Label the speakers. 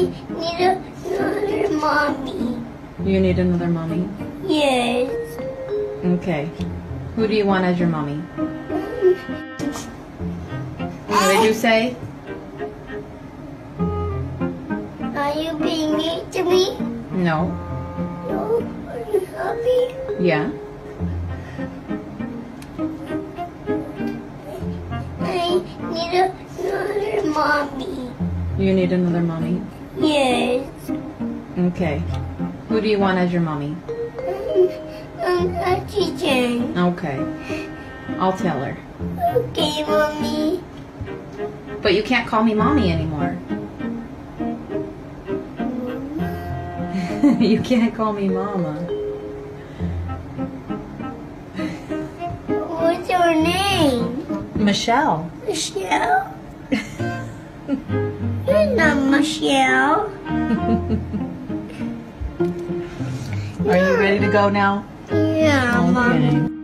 Speaker 1: I need another mommy.
Speaker 2: You need another mommy?
Speaker 1: Yes.
Speaker 2: Okay. Who do you want as your mommy? What did you say?
Speaker 1: Are you being mean to me?
Speaker 2: No.
Speaker 1: No. Are you happy?
Speaker 2: Yeah.
Speaker 1: I need another mommy.
Speaker 2: You need another mommy?
Speaker 1: Yes.
Speaker 2: Okay. Who do you want as your mommy?
Speaker 1: Um, Auntie Jen.
Speaker 2: Okay. I'll tell her.
Speaker 1: Okay, mommy.
Speaker 2: But you can't call me mommy anymore. you can't call me mama.
Speaker 1: What's your name?
Speaker 2: Michelle.
Speaker 1: Michelle? You're not Michelle.
Speaker 2: Are you ready to go now?
Speaker 1: Yeah, Mom.
Speaker 2: Okay.